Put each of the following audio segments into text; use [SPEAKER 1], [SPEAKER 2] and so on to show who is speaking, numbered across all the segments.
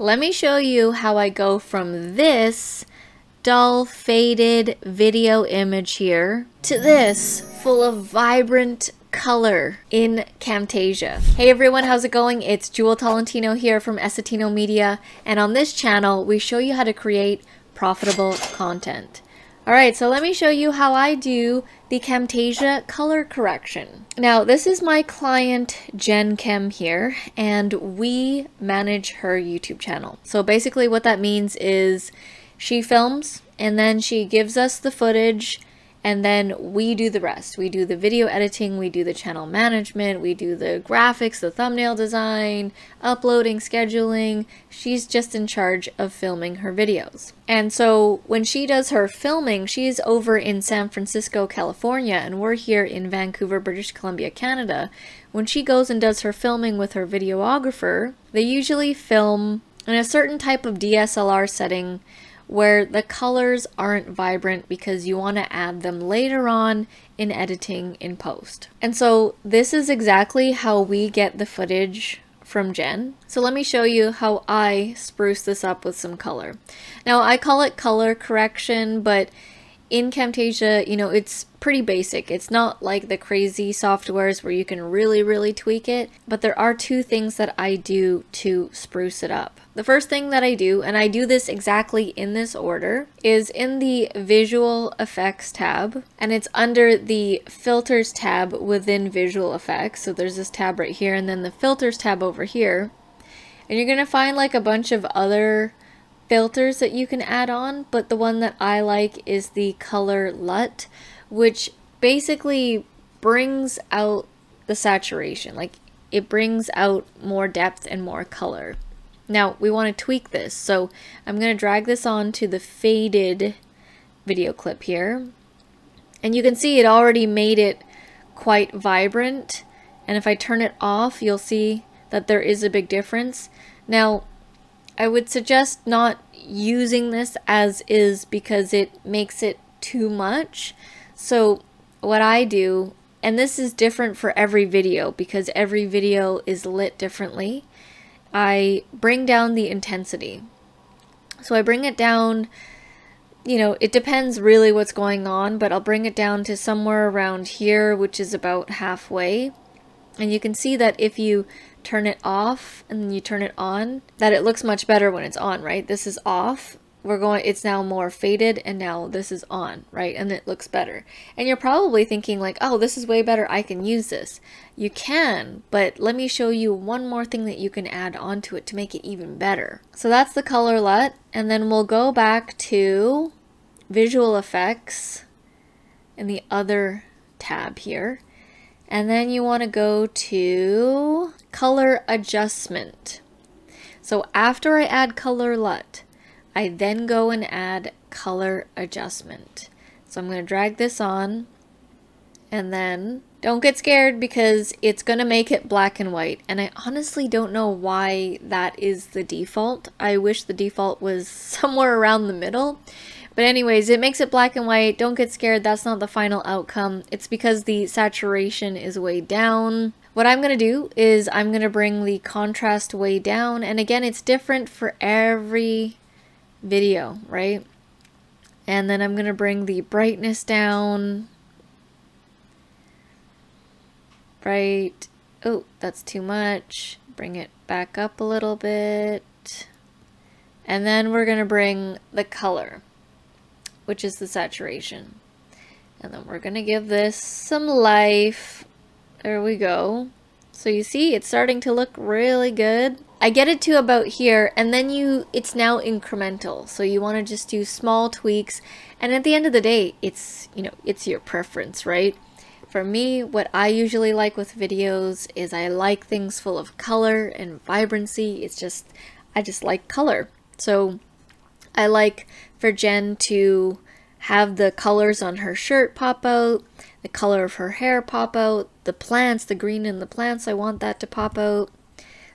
[SPEAKER 1] Let me show you how I go from this dull faded video image here to this full of vibrant color in Camtasia. Hey everyone, how's it going? It's Jewel Tolentino here from Essetino Media, and on this channel, we show you how to create profitable content. Alright, so let me show you how I do the Camtasia color correction. Now, this is my client Jen Kem here, and we manage her YouTube channel. So basically what that means is she films and then she gives us the footage and then we do the rest. We do the video editing, we do the channel management, we do the graphics, the thumbnail design, uploading, scheduling. She's just in charge of filming her videos. And so when she does her filming, she's over in San Francisco, California, and we're here in Vancouver, British Columbia, Canada. When she goes and does her filming with her videographer, they usually film in a certain type of DSLR setting where the colors aren't vibrant because you want to add them later on in editing in post. And so this is exactly how we get the footage from Jen. So let me show you how I spruce this up with some color. Now I call it color correction, but in Camtasia, you know, it's pretty basic. It's not like the crazy softwares where you can really, really tweak it, but there are two things that I do to spruce it up. The first thing that I do, and I do this exactly in this order, is in the Visual Effects tab, and it's under the Filters tab within Visual Effects. So there's this tab right here, and then the Filters tab over here. And you're going to find like a bunch of other filters that you can add on, but the one that I like is the color LUT, which basically brings out the saturation. Like it brings out more depth and more color. Now we want to tweak this, so I'm going to drag this on to the faded video clip here. And you can see it already made it quite vibrant. And if I turn it off, you'll see that there is a big difference. Now, I would suggest not using this as is because it makes it too much. So what I do, and this is different for every video because every video is lit differently, I bring down the intensity. So I bring it down, you know, it depends really what's going on, but I'll bring it down to somewhere around here, which is about halfway. And you can see that if you turn it off and you turn it on, that it looks much better when it's on, right? This is off. We're going, it's now more faded and now this is on, right? And it looks better. And you're probably thinking like, oh, this is way better. I can use this. You can, but let me show you one more thing that you can add onto it to make it even better. So that's the color LUT. And then we'll go back to visual effects in the other tab here. And then you want to go to color adjustment. So after I add color LUT, I then go and add color adjustment. So I'm going to drag this on and then don't get scared because it's going to make it black and white. And I honestly don't know why that is the default. I wish the default was somewhere around the middle but anyways, it makes it black and white. Don't get scared. That's not the final outcome. It's because the saturation is way down. What I'm going to do is I'm going to bring the contrast way down. And again, it's different for every video, right? And then I'm going to bring the brightness down. Right. Oh, that's too much. Bring it back up a little bit. And then we're going to bring the color which is the saturation. And then we're going to give this some life. There we go. So you see, it's starting to look really good. I get it to about here, and then you, it's now incremental. So you want to just do small tweaks. And at the end of the day, it's, you know, it's your preference, right? For me, what I usually like with videos is I like things full of color and vibrancy. It's just, I just like color. So I like for Jen to have the colors on her shirt pop out, the color of her hair pop out, the plants, the green in the plants, I want that to pop out.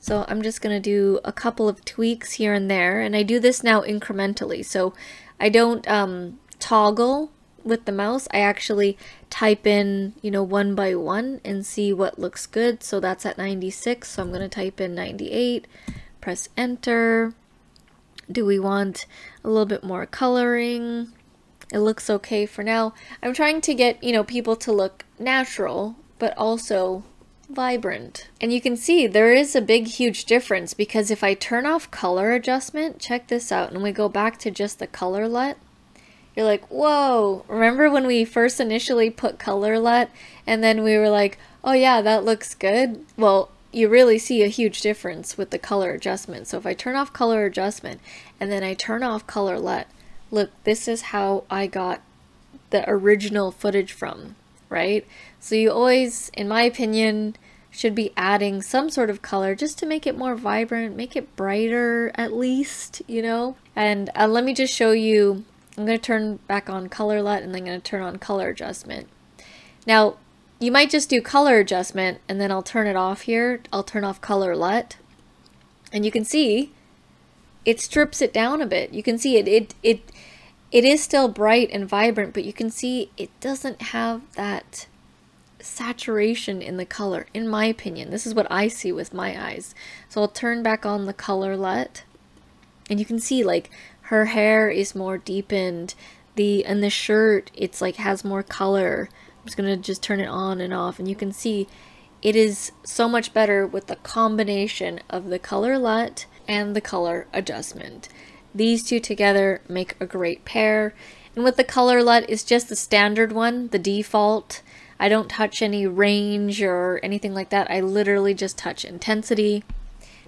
[SPEAKER 1] So I'm just going to do a couple of tweaks here and there, and I do this now incrementally. So I don't um, toggle with the mouse, I actually type in, you know, one by one and see what looks good. So that's at 96, so I'm going to type in 98, press enter, Do we want a little bit more coloring? It looks okay for now. I'm trying to get, you know, people to look natural, but also vibrant. And you can see there is a big, huge difference because if I turn off color adjustment, check this out, and we go back to just the color LUT, you're like, whoa, remember when we first initially put color LUT and then we were like, oh yeah, that looks good? Well, you really see a huge difference with the color adjustment. So if I turn off color adjustment and then I turn off color LUT, look, this is how I got the original footage from, right? So you always, in my opinion, should be adding some sort of color just to make it more vibrant, make it brighter at least, you know? And uh, let me just show you I'm going to turn back on color LUT and then I'm going to turn on color adjustment. Now, you might just do color adjustment and then I'll turn it off here. I'll turn off color LUT. And you can see it strips it down a bit. You can see it, it, it, it is still bright and vibrant, but you can see it doesn't have that saturation in the color, in my opinion. This is what I see with my eyes. So I'll turn back on the color LUT and you can see like her hair is more deepened the and the shirt it's like has more color I'm just gonna just turn it on and off and you can see it is so much better with the combination of the color LUT and the color adjustment. These two together make a great pair. And with the color LUT is just the standard one the default. I don't touch any range or anything like that. I literally just touch intensity.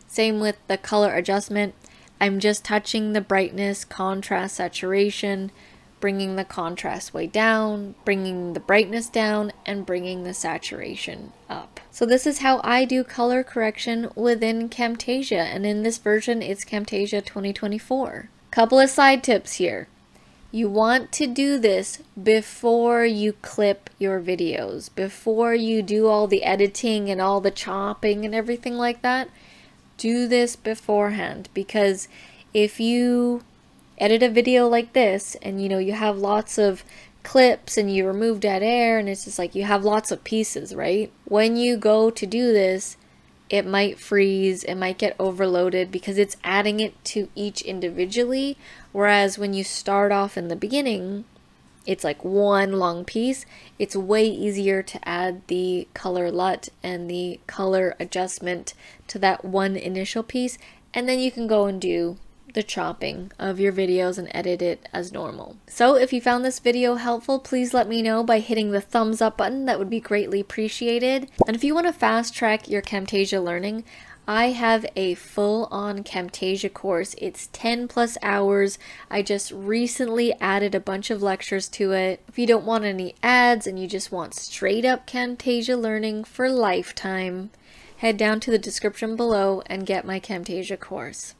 [SPEAKER 1] Same with the color adjustment. I'm just touching the brightness, contrast, saturation, bringing the contrast way down, bringing the brightness down, and bringing the saturation up. So this is how I do color correction within Camtasia, and in this version, it's Camtasia 2024. Couple of side tips here. You want to do this before you clip your videos, before you do all the editing and all the chopping and everything like that do this beforehand because if you edit a video like this and you know you have lots of clips and you remove dead air and it's just like you have lots of pieces right when you go to do this it might freeze it might get overloaded because it's adding it to each individually whereas when you start off in the beginning it's like one long piece, it's way easier to add the color LUT and the color adjustment to that one initial piece. And then you can go and do the chopping of your videos and edit it as normal. So if you found this video helpful, please let me know by hitting the thumbs up button. That would be greatly appreciated. And if you want to fast track your Camtasia learning, I have a full-on Camtasia course. It's 10 plus hours. I just recently added a bunch of lectures to it. If you don't want any ads and you just want straight up Camtasia learning for lifetime, head down to the description below and get my Camtasia course.